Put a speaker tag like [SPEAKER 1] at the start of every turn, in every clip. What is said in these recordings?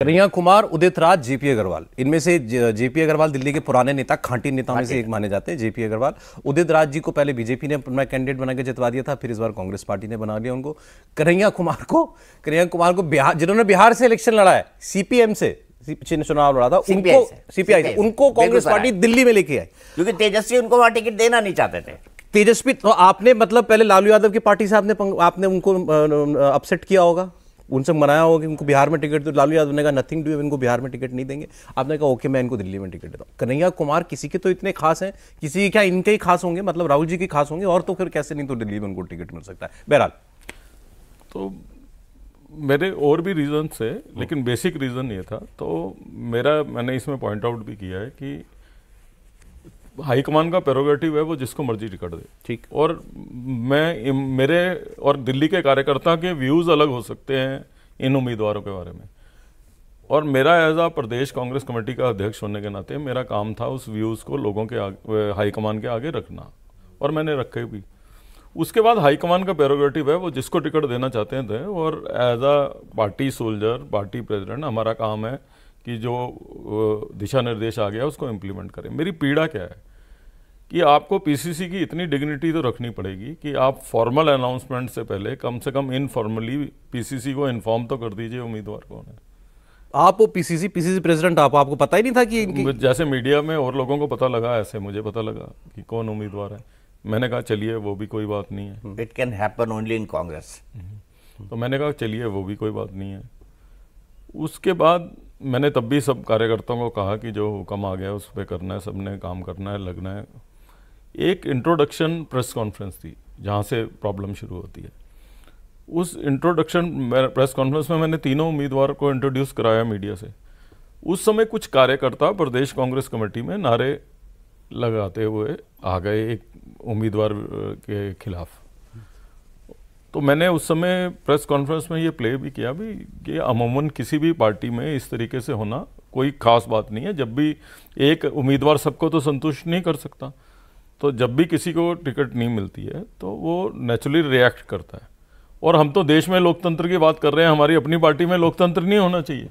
[SPEAKER 1] कन्हैया कुमार उदित राज जेपी अग्रवाल। इनमें से जेपी अग्रवाल दिल्ली के पुराने नेता खांटी नेताओं में से एक माने जाते हैं जेपी अग्रवाल। उदित राज जी को पहले बीजेपी ने अपना कैंडिडेट बना के जितवा दिया था फिर इस बार कांग्रेस पार्टी ने बना लिया उनको। कन्हैया कुमार को कन्हैया कुमार को बिहार जिन्होंने बिहार से इलेक्शन लड़ा है सीपीएम से चुनाव लड़ा था उनको सीपीआई से उनको कांग्रेस पार्टी दिल्ली में लेके आई।
[SPEAKER 2] क्योंकि तेजस्वी उनको वहाँ टिकट देना नहीं चाहते थे।
[SPEAKER 1] तेजस्वी तो आपने मतलब पहले लालू यादव की पार्टी से आपने आपने उनको अपसेट किया होगा? उनसे मनाया होगा कि उनको बिहार में टिकट तो लालू यादव ने कहा नथिंग डू इनको बिहार में टिकट नहीं देंगे। आपने कहा ओके मैं इनको दिल्ली में टिकट देता हूँ। कन्हैया कुमार किसी के तो इतने खास हैं किसी के क्या इनके ही खास होंगे? मतलब राहुल जी के खास होंगे और तो फिर कैसे नहीं तो दिल्ली में उनको टिकट मिल सकता है? बहरहाल।
[SPEAKER 3] तो मेरे और भी रीजन है लेकिन बेसिक रीज़न ये था। तो मेरा मैंने इसमें पॉइंट आउट भी किया है कि हाईकमान का पेरोगेटिव है वो जिसको मर्ज़ी टिकट दे।
[SPEAKER 1] ठीक।
[SPEAKER 3] और मैं मेरे और दिल्ली के कार्यकर्ता के व्यूज़ अलग हो सकते हैं इन उम्मीदवारों के बारे में। और मेरा as a Pradesh Congress committee का अध्यक्ष होने के नाते मेरा काम था उस व्यूज़ को लोगों के हाईकमान के आगे रखना। और मैंने रखे भी। उसके बाद हाईकमान का पेरोगेटिव है वो जिसको टिकट देना चाहते थे और as a party soldier party president हमारा काम है कि जो दिशा निर्देश आ गया उसको इम्प्लीमेंट करें। मेरी पीड़ा क्या है? कि आपको पीसीसी की इतनी डिग्निटी तो रखनी पड़ेगी कि आप फॉर्मल अनाउंसमेंट से पहले कम से कम इनफॉर्मली पीसीसी को इन्फॉर्म तो कर दीजिए उम्मीदवार कौन है।
[SPEAKER 1] आप वो पीसीसी पीसीसी प्रेसिडेंट आप आपको पता ही नहीं था कि इनकी...
[SPEAKER 3] जैसे मीडिया में और लोगों को पता लगा ऐसे मुझे पता लगा कि कौन उम्मीदवार है। मैंने कहा चलिए वो भी कोई बात नहीं है।
[SPEAKER 2] It can happen only in Congress
[SPEAKER 3] तो मैंने कहा चलिए वो भी कोई बात नहीं है। उसके बाद मैंने तब भी सब कार्यकर्ताओं को कहा कि जो हुक्म आ गया उस पर करना है, सबने काम करना है, लगना है। एक इंट्रोडक्शन प्रेस कॉन्फ्रेंस थी, जहाँ से प्रॉब्लम शुरू होती है। उस इंट्रोडक्शन प्रेस कॉन्फ्रेंस में मैंने तीनों उम्मीदवार को इंट्रोड्यूस कराया मीडिया से। उस समय कुछ कार्यकर्ता प्रदेश कांग्रेस कमेटी में नारे लगाते हुए आ गए एक उम्मीदवार के खिलाफ। तो मैंने उस समय प्रेस कॉन्फ्रेंस में ये प्ले भी किया भी कि अमूमन किसी भी पार्टी में इस तरीके से होना कोई खास बात नहीं है। जब भी एक उम्मीदवार सबको तो संतुष्ट नहीं कर सकता। तो जब भी किसी को टिकट नहीं मिलती है तो वो नेचुरली रिएक्ट करता है। और हम तो देश में लोकतंत्र की बात कर रहे हैं, हमारी अपनी पार्टी में लोकतंत्र नहीं होना चाहिए।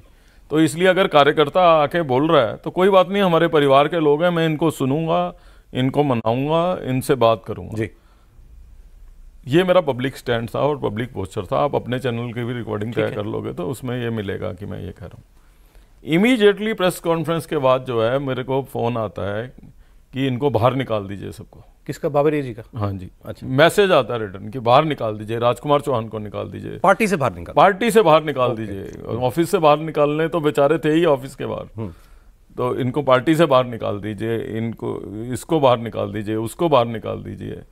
[SPEAKER 3] तो इसलिए अगर कार्यकर्ता आके बोल रहा है तो कोई बात नहीं, हमारे परिवार के लोग हैं, मैं इनको सुनूँगा, इनको मनाऊँगा, इनसे बात करूँगा।
[SPEAKER 1] जी।
[SPEAKER 3] ये मेरा पब्लिक स्टैंड था और पब्लिक पोस्टर था। आप अपने चैनल की भी रिकॉर्डिंग तय कर लोगे तो उसमें ये मिलेगा कि मैं ये कह रहा हूँ। इमीडिएटली प्रेस कॉन्फ्रेंस के बाद जो है मेरे को फ़ोन आता है कि इनको बाहर निकाल दीजिए सबको।
[SPEAKER 1] किसका? बाबरिया जी का?
[SPEAKER 3] हाँ जी। अच्छा। मैसेज आता है रिटर्न कि बाहर निकाल दीजिए राजकुमार चौहान को निकाल दीजिए।
[SPEAKER 1] पार्टी से बाहर निकाल
[SPEAKER 3] पार्टी से बाहर निकाल दीजिए। ऑफ़िस से बाहर निकालने तो बेचारे थे ही ऑफ़िस के बाहर। हम्म। तो इनको पार्टी से बाहर निकाल दीजिए इनको इसको बाहर निकाल दीजिए उसको बाहर निकाल दीजिए।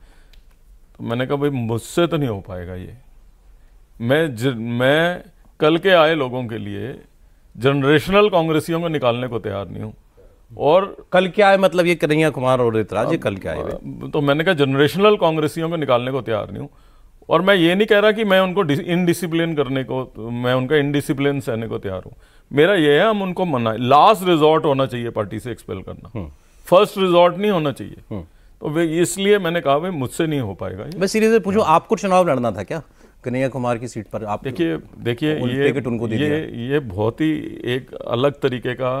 [SPEAKER 3] तो मैंने कहा भाई मुझसे तो नहीं हो पाएगा ये। मैं ज, मैं कल के आए लोगों के लिए जनरेशनल कांग्रेसियों को निकालने को तैयार नहीं हूँ। और
[SPEAKER 1] कल क्या है मतलब ये कन्हैया कुमार और इतराज ये कल क्या है
[SPEAKER 3] तो मैंने कहा जनरेशनल कांग्रेसियों को निकालने को तैयार नहीं हूँ। और मैं ये नहीं कह रहा कि मैं उनको इनडिसिप्लिन करने को मैं उनका इनडिसिप्लिन सहने को तैयार हूँ। मेरा ये है हम उनको मना लास्ट रिजॉर्ट होना चाहिए पार्टी से एक्सपेल करना। फ़र्स्ट हम्म। रिजॉर्ट नहीं होना चाहिए। हम्म। तो वे इसलिए मैंने कहा भाई मुझसे नहीं हो पाएगा
[SPEAKER 1] मैं सीरीज़ पूछूँ आपको चुनाव लड़ना था क्या? कन्हैया कुमार की सीट पर आप
[SPEAKER 3] देखिए देखिए ये उनको ये ये बहुत ही एक अलग तरीके का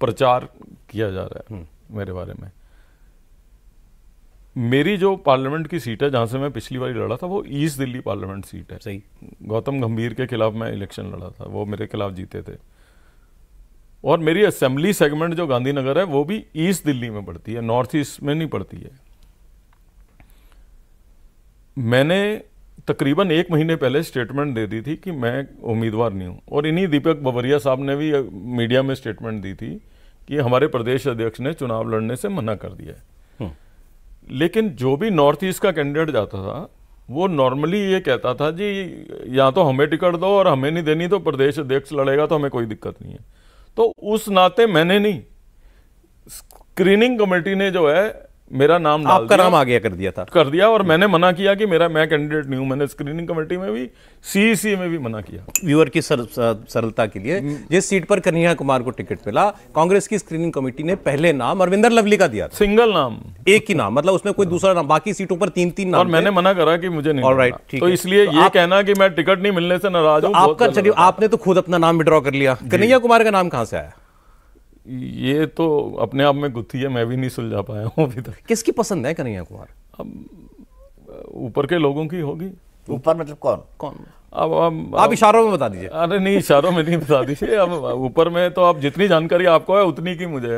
[SPEAKER 3] प्रचार किया जा रहा है हम्म। मेरे बारे में। मेरी जो पार्लियामेंट की सीट है जहाँ से मैं पिछली बार लड़ा था वो ईस्ट दिल्ली पार्लियामेंट सीट है।
[SPEAKER 1] सही।
[SPEAKER 3] गौतम गंभीर के खिलाफ मैं इलेक्शन लड़ा था वो मेरे खिलाफ जीते थे। और मेरी असेंबली सेगमेंट जो गांधीनगर है वो भी ईस्ट दिल्ली में पड़ती है नॉर्थ ईस्ट में नहीं पड़ती है। मैंने तकरीबन एक महीने पहले स्टेटमेंट दे दी थी कि मैं उम्मीदवार नहीं हूँ। और इन्हीं दीपक बबरिया साहब ने भी मीडिया में स्टेटमेंट दी थी कि हमारे प्रदेश अध्यक्ष ने चुनाव लड़ने से मना कर दिया है। हम्म। लेकिन जो भी नॉर्थ ईस्ट का कैंडिडेट जाता था वो नॉर्मली ये कहता था जी या तो हमें टिकट दो और हमें नहीं देनी तो प्रदेश अध्यक्ष लड़ेगा तो हमें कोई दिक्कत नहीं है। तो उस नाते मैंने नहीं। स्क्रीनिंग कमेटी ने जो है मेरा नाम डाल
[SPEAKER 1] आपका
[SPEAKER 3] दिया,
[SPEAKER 1] नाम आगे कर दिया था।
[SPEAKER 3] कर दिया और मैंने मना किया कि मेरा मैं कैंडिडेट नहीं हूँ। मैंने स्क्रीनिंग कमेटी में भी सीईसी में भी मना किया।
[SPEAKER 1] व्यूअर की सर, सरलता के लिए जिस सीट पर कन्हैया कुमार को टिकट मिला कांग्रेस की स्क्रीनिंग कमेटी ने पहले नाम अरविंदर लवली का दिया था।
[SPEAKER 3] सिंगल नाम।
[SPEAKER 1] एक ही नाम मतलब उसमें कोई दूसरा नाम बाकी सीटों पर तीन तीन नाम
[SPEAKER 3] और मैंने मना करा कि मुझे नहीं।
[SPEAKER 1] ठीक
[SPEAKER 3] तो इसलिए
[SPEAKER 1] तो
[SPEAKER 3] ये कहना कि मैं टिकट नहीं मिलने से नाराज़ हूँ
[SPEAKER 1] आपका चलिए आपने तो खुद अपना नाम विड्रॉ कर लिया। कन्हैया कुमार का नाम कहाँ से आया?
[SPEAKER 3] ये तो अपने आप में गुत्थी है मैं भी नहीं सुलझा पाया हूँ अभी तक।
[SPEAKER 1] किसकी पसंद है कन्हैया कुमार?
[SPEAKER 3] अब ऊपर के लोगों की होगी।
[SPEAKER 2] ऊपर मतलब कौन?
[SPEAKER 1] कौन?
[SPEAKER 3] अब अब
[SPEAKER 1] आप इशारों में बता दीजिए।
[SPEAKER 3] अरे नहीं इशारों में नहीं बता दीजिए। अब ऊपर में तो आप जितनी जानकारी आपको है उतनी की मुझे है।